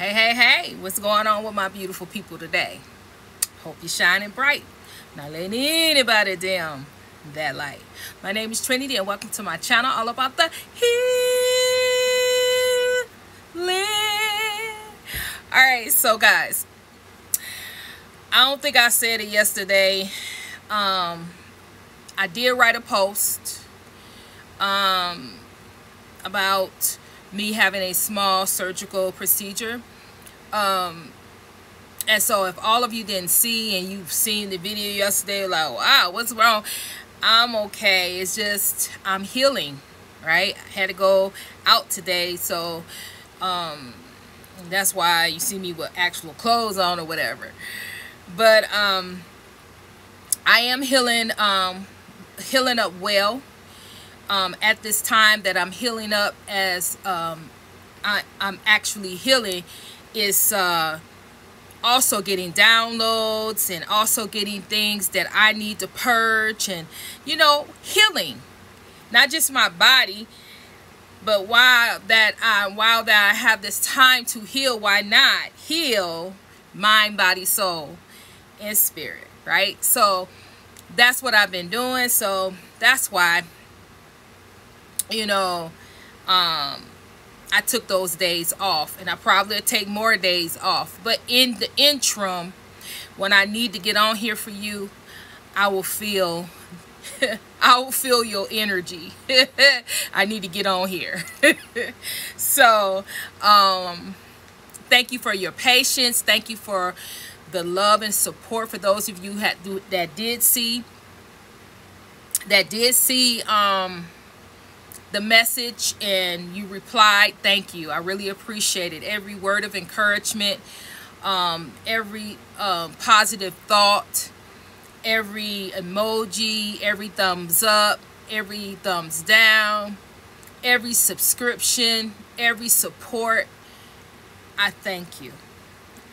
Hey, hey, hey, what's going on with my beautiful people today? Hope you're shining bright. Not letting anybody dim that light. My name is Trinity and welcome to my channel all about the healing. Alright, so guys, I don't think I said it yesterday. Um, I did write a post um, about me having a small surgical procedure. Um, and so if all of you didn't see and you've seen the video yesterday, like, wow, what's wrong? I'm okay. It's just, I'm healing, right? I had to go out today. So um, that's why you see me with actual clothes on or whatever. But um, I am healing, um, healing up well um, at this time that I'm healing up as um, I, am actually healing is uh, also getting downloads and also getting things that I need to purge and, you know, healing. Not just my body, but while that I, while that I have this time to heal, why not heal mind, body, soul, and spirit, right? So that's what I've been doing. So that's why you know, um, I took those days off and I probably take more days off. But in the interim, when I need to get on here for you, I will feel I will feel your energy. I need to get on here. so, um, thank you for your patience. Thank you for the love and support for those of you that did see that did see um, the message and you replied thank you. I really appreciate it. Every word of encouragement um, every um, positive thought every emoji every thumbs up every thumbs down every subscription every support i thank you.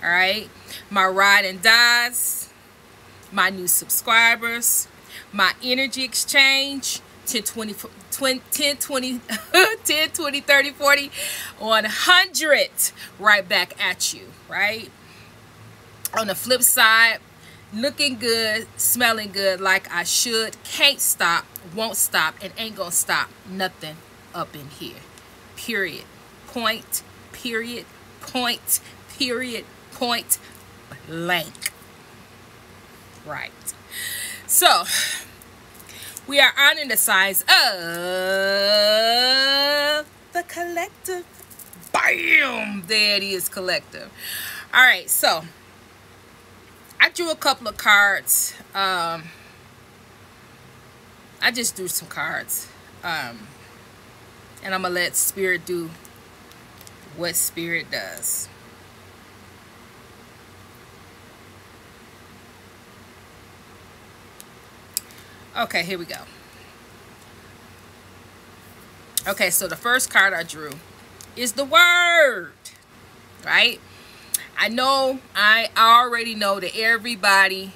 All right? My ride and dies my new subscribers my energy exchange 10 20 20, 10, 20, 10, 20, 30, 40, 100 right back at you, right? On the flip side, looking good, smelling good like I should, can't stop, won't stop, and ain't gonna stop nothing up in here. Period. Point, period, point, period, point, blank. Right. So, we are honoring the size of the collective. Bam! There it is, collective. All right, so I drew a couple of cards. Um, I just drew some cards. Um, and I'm going to let Spirit do what Spirit does. Okay, here we go. Okay, so the first card I drew is the word, right? I know, I already know that everybody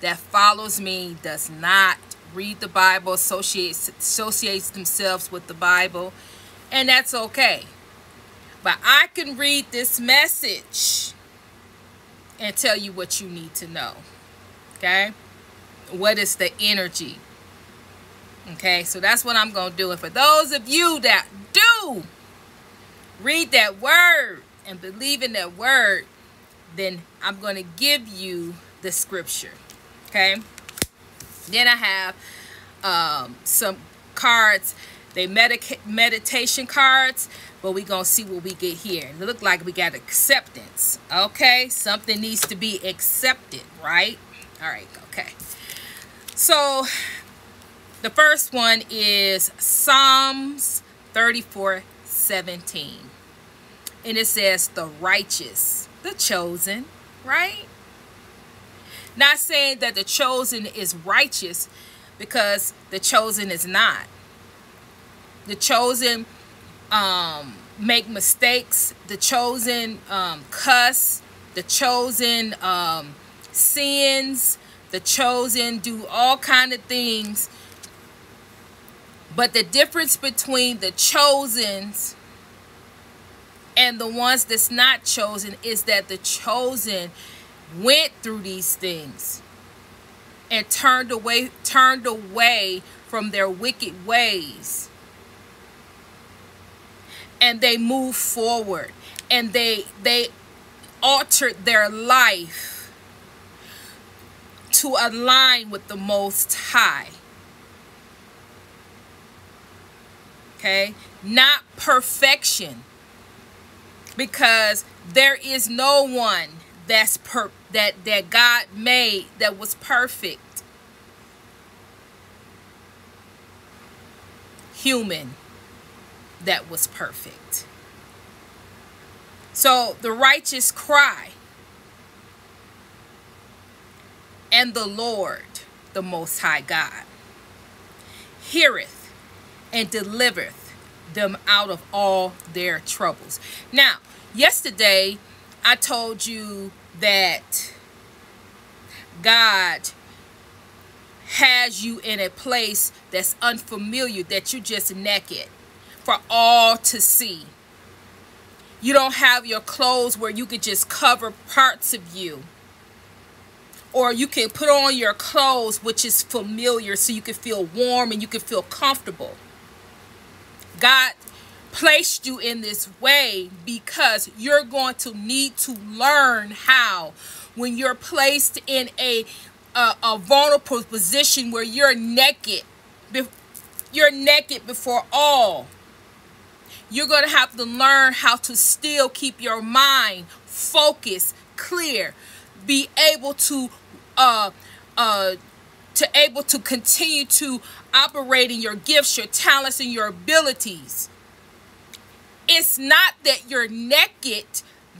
that follows me does not read the Bible, associates, associates themselves with the Bible, and that's okay. But I can read this message and tell you what you need to know, okay? What is the energy? Okay so that's what i'm to do. And for those of you that do read that word and believe in that word then i'm to give you the scripture okay? Then i have um, some cards. They medica meditation cards but we're gonna see what we get here. It look like we got acceptance okay? Something needs to be accepted right? All right okay so the first one is Psalms 34 17. And it says, the righteous, the chosen, right? Not saying that the chosen is righteous because the chosen is not. The chosen um, make mistakes. The chosen um, cuss. The chosen um, sins the chosen do all kind of things but the difference between the chosens And the ones that's not chosen is that the chosen went through these things and turned away turned away from their wicked ways. And they moved forward and they they altered their life to align with the most high. Okay? Not perfection. Because there is no one that's per that that God made that was perfect. Human that was perfect. So the righteous cry, and the Lord, the Most High God, heareth and delivereth them out of all their troubles. Now, yesterday I told you that God has you in a place that's unfamiliar, that you're just naked for all to see. You don't have your clothes where you could just cover parts of you. Or you can put on your clothes, which is familiar, so you can feel warm and you can feel comfortable. God placed you in this way because you're going to need to learn how when you're placed in a a, a vulnerable position where you're naked you're naked before all you're going to have to learn how to still keep your mind focused clear be able to uh uh to able to continue to operate in your gifts your talents and your abilities it's not that you're naked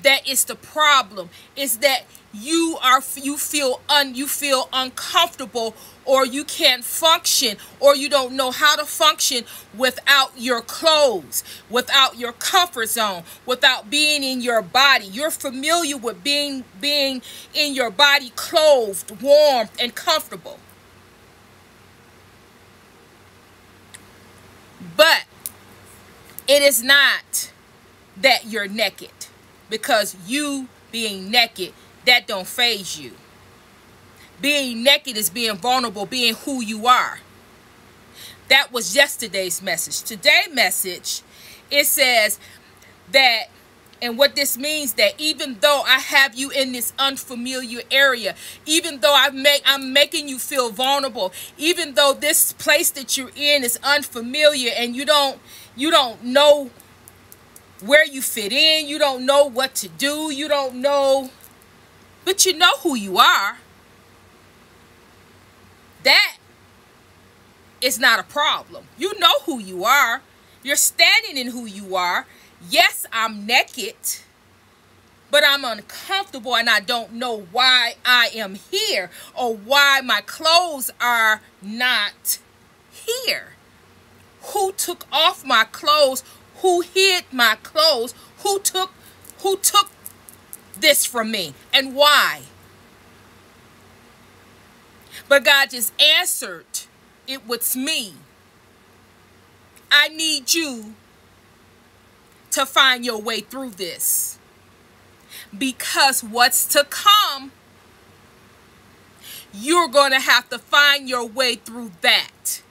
that is the problem. It's that you are you feel un you feel uncomfortable or you can't function or you don't know how to function without your clothes, without your comfort zone, without being in your body. You're familiar with being being in your body clothed, warm and comfortable. But it is not that you're naked because you being naked, that don't faze you. Being naked is being vulnerable, being who you are. That was yesterday's message. Today's message, it says that and what this means that even though I have you in this unfamiliar area, even though I make I'm making you feel vulnerable, even though this place that you're in is unfamiliar and you don't you don't know where you fit in, you don't know what to do, you don't know but you know who you are. That is not a problem. You know who you are. You're standing in who you are. Yes, I'm naked, but I'm uncomfortable and I don't know why I am here or why my clothes are not here. Who took off my clothes? Who hid my clothes? Who took who took this from me and why? But God just answered it was me. I need you to find your way through this. Because what's to come, you're going to have to find your way through that.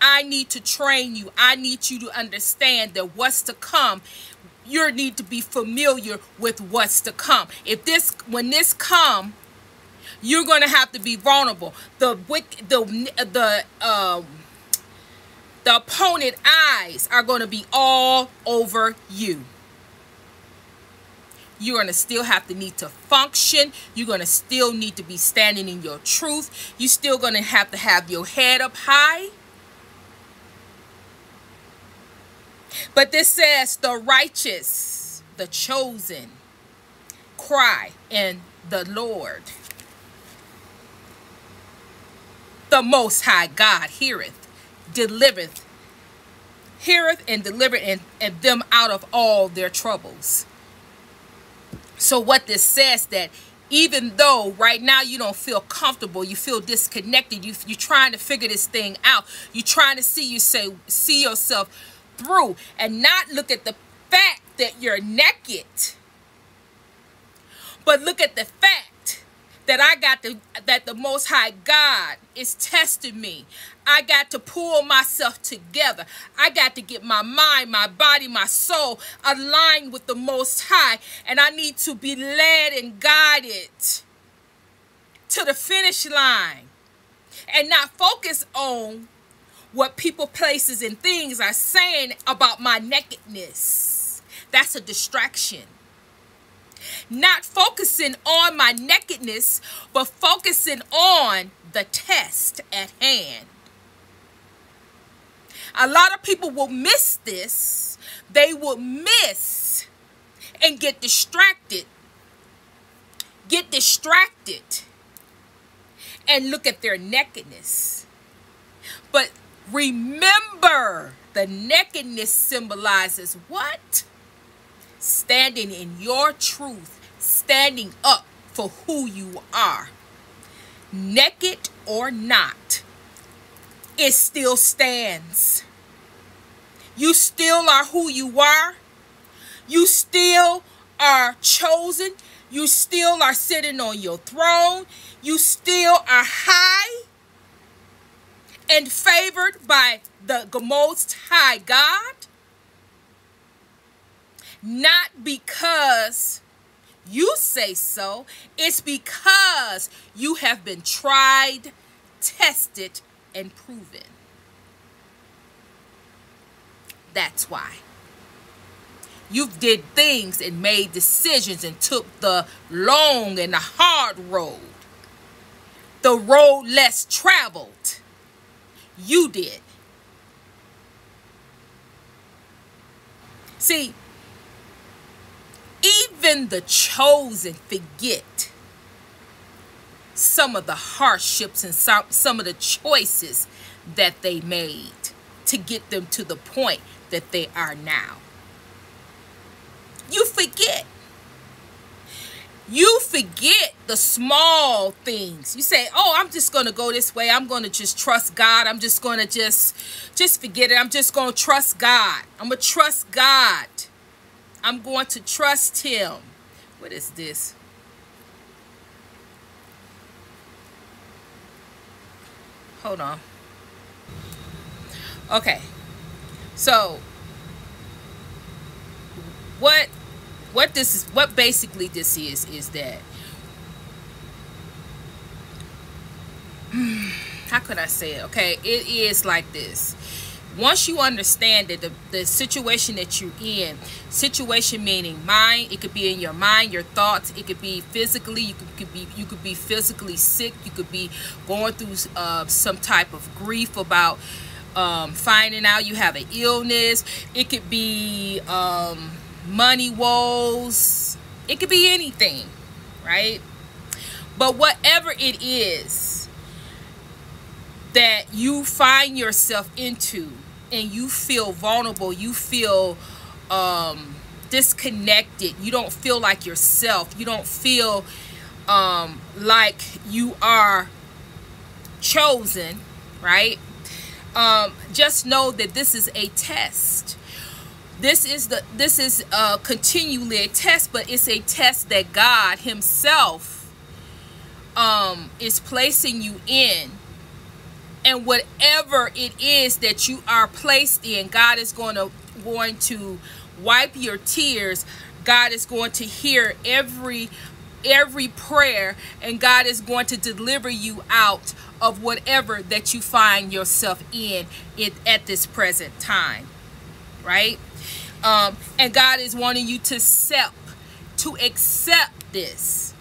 I need to train you. I need you to understand that what's to come, you need to be familiar with what's to come. If this, when this come, you're going to have to be vulnerable. The the the um the opponent eyes are going to be all over you. You're going to still have to need to function. You're going to still need to be standing in your truth. You're still going to have to have your head up high. But this says the righteous, the chosen, cry in the Lord. The Most High God heareth delivereth, heareth and delivereth and, and them out of all their troubles. So what this says that even though right now you don't feel comfortable, you feel disconnected, you, you're trying to figure this thing out, you're trying to see you say see yourself through and not look at the fact that you're naked, but look at the fact that I got the that the most high God is testing me. I got to pull myself together. I got to get my mind, my body, my soul aligned with the most high and I need to be led and guided to the finish line and not focus on what people, places, and things are saying about my nakedness. That's a distraction. Not focusing on my nakedness, but focusing on the test at hand. A lot of people will miss this. They will miss and get distracted. Get distracted and look at their nakedness. But remember, the nakedness symbolizes what? Standing in your truth, standing up for who you are. Naked or not, it still stands. You still are who you are. You still are chosen. You still are sitting on your throne. You still are high and favored by the most high God. Not because you say so, it's because you have been tried, tested, and proven. That's why. You've did things and made decisions and took the long and the hard road. The road less traveled. You did. See, even the chosen forget some of the hardships and some, some of the choices that they made to get them to the point that they are now. You forget. You forget the small things. You say, "Oh, I'm just to go this way. I'm to just trust God. I'm just to just just forget it. I'm just to trust God. I'm to trust God. I'm going to trust him." What is this? Hold on. Okay. So what what this is what basically this is is that how could I say it? Okay, it is like this. Once you understand that the, the situation that you're in, situation meaning mind, it could be in your mind, your thoughts, it could be physically, you could, could be you could be physically sick, you could be going through uh, some type of grief about um, finding out you have an illness. It could be um, money woes. It could be anything, right? But whatever it is that you find yourself into and you feel vulnerable, you feel um, disconnected, you don't feel like yourself, you don't feel um, like you are chosen, right? Um, just know that this is a test this is the this is uh continually a test but it's a test that god himself um is placing you in. And whatever it is that you are placed in god is going to going to wipe your tears. God is going to hear every every prayer and god is going to deliver you out of whatever that you find yourself in it at this present time right um, and God is wanting you to accept, to accept this,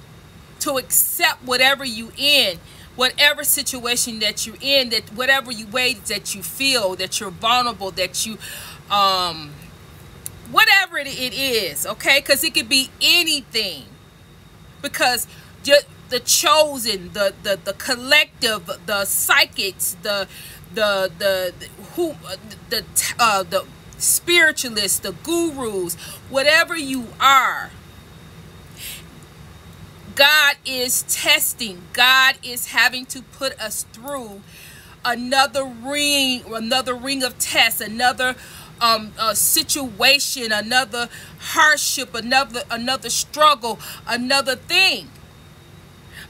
to accept whatever you in, whatever situation that you're in, that whatever you way that you feel, that you're vulnerable, that you, um, whatever it, it is, okay? Because it could be anything. Because just the chosen, the the the collective, the psychics, the the the, the who the uh, the spiritualists, the gurus, whatever you are, God is testing. God is having to put us through another ring, another ring of tests, another um, a situation, another hardship, another another struggle, another thing.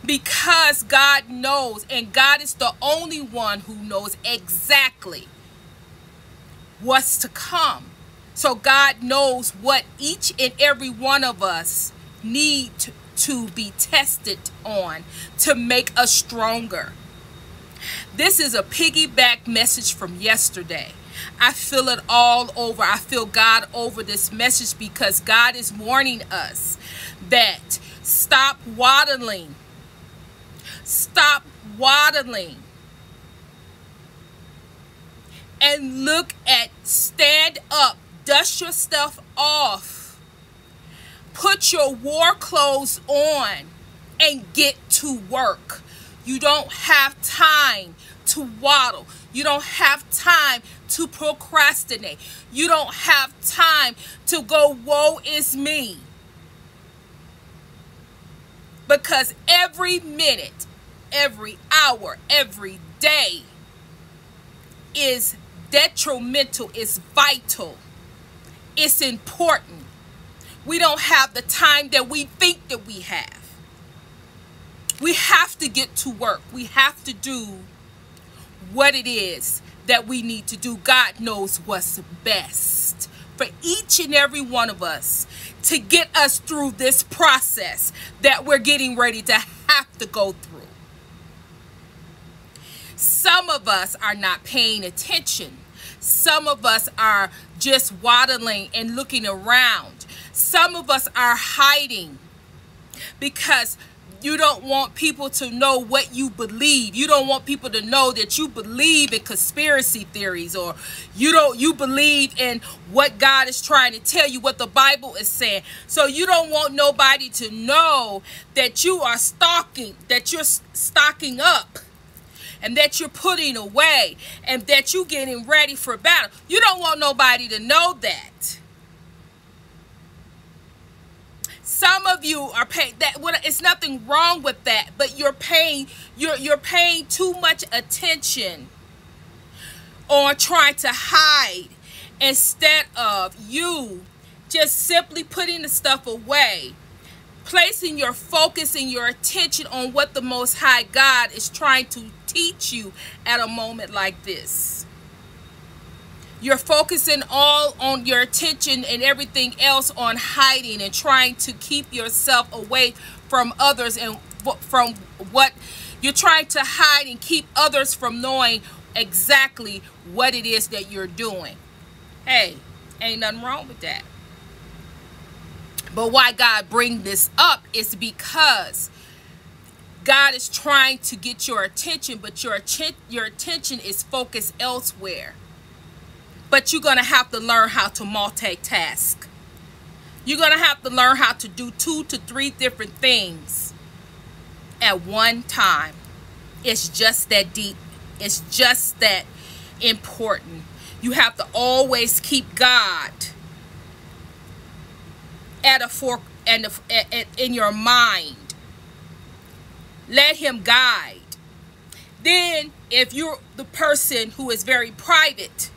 Because God knows, and God is the only one who knows exactly what's to come. So God knows what each and every one of us need to be tested on to make us stronger. This is a piggyback message from yesterday. I feel it all over. I feel God over this message because God is warning us that stop waddling. Stop waddling. And look at, stand up, dust your stuff off. Put your war clothes on and get to work. You don't have time to waddle. You don't have time to procrastinate. You don't have time to go, woe is me. Because every minute, every hour, every day is detrimental, is vital, it's important. We don't have the time that we think that we have. We have to get to work. We have to do what it is that we need to do. God knows what's best for each and every one of us to get us through this process that we're getting ready to have to go through. Some of us are not paying attention. Some of us are just waddling and looking around. Some of us are hiding because you don't want people to know what you believe. You don't want people to know that you believe in conspiracy theories or you don't you believe in what God is trying to tell you, what the Bible is saying. So you don't want nobody to know that you are stalking, that you're stocking up and that you're putting away and that you're getting ready for battle. You don't want nobody to know that. Some of you are paying that what it's nothing wrong with that, but you're paying you're you're paying too much attention on trying to hide instead of you just simply putting the stuff away placing your focus and your attention on what the most high God is trying to teach you at a moment like this you're focusing all on your attention and everything else on hiding and trying to keep yourself away from others and from what you're trying to hide and keep others from knowing exactly what it is that you're doing. Hey, ain't nothing wrong with that. But why God bring this up is because God is trying to get your attention, but your, your attention is focused elsewhere. But you're going to have to learn how to multitask. You're going to have to learn how to do two to three different things at one time. It's just that deep. It's just that important. You have to always keep God at a fork and in your mind. Let him guide. Then if you're the person who is very private,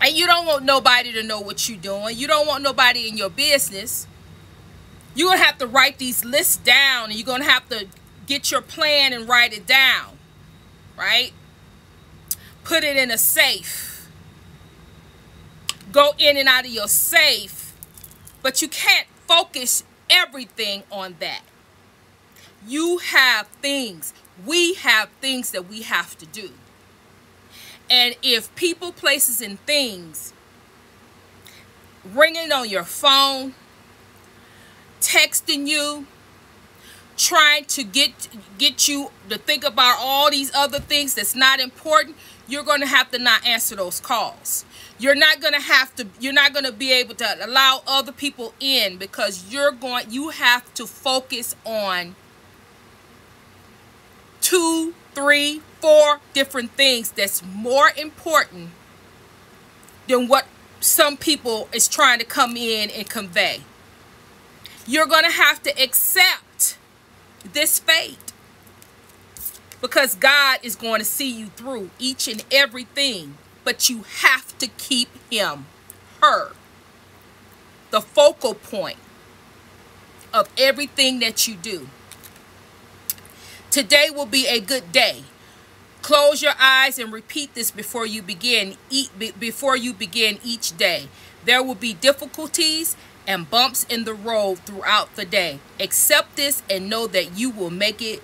and you don't want nobody to know what you're doing. You don't want nobody in your business. You're going to have to write these lists down. And you're going to have to get your plan and write it down. Right? Put it in a safe. Go in and out of your safe. But you can't focus everything on that. You have things. We have things that we have to do. And if people, places, and things ringing on your phone, texting you, trying to get get you to think about all these other things that's not important, you're going to have to not answer those calls. You're not going to have to you're not going to be able to allow other people in because you're going you have to focus on two, three, four different things that's more important than what some people is trying to come in and convey. You're going to have to accept this fate because God is going to see you through each and everything. but you have to keep him, her, the focal point of everything that you do. Today will be a good day. Close your eyes and repeat this before you begin eat before you begin each day. There will be difficulties and bumps in the road throughout the day. Accept this and know that you will make it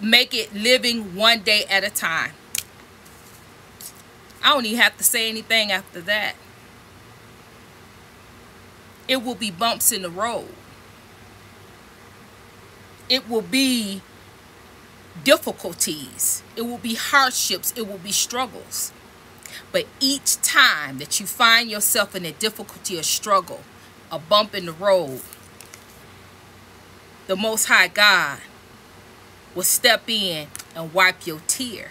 make it living one day at a time. I don't even have to say anything after that. It will be bumps in the road. It will be difficulties. It will be hardships. It will be struggles. But each time that you find yourself in a difficulty or struggle, a bump in the road, the Most High God will step in and wipe your tear.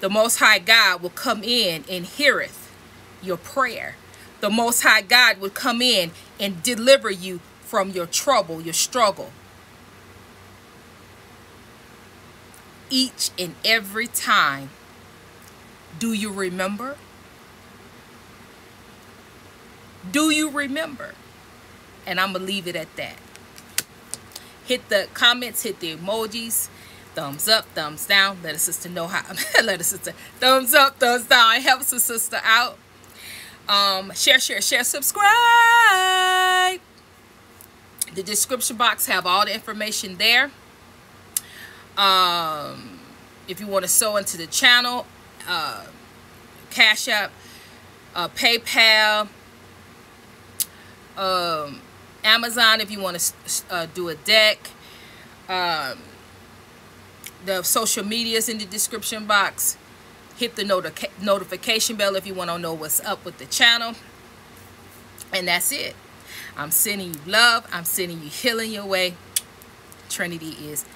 The Most High God will come in and heareth your prayer. The Most High God will come in and deliver you from your trouble, your struggle. Each and every time. Do you remember? Do you remember? And I'm going to leave it at that hit the comments, hit the emojis, thumbs up, thumbs down. Let a sister know how. let a sister thumbs up, thumbs down. It helps a sister out. Um, share, share, share, subscribe. The description box have all the information there. Um, if you want to sow into the channel, uh, Cash App, uh, PayPal, um, Amazon if you want to uh, do a deck. Um, the social media is in the description box. Hit the noti notification bell if you want to know what's up with the channel. And that's it. I'm sending you love. I'm sending you healing your way. Trinity is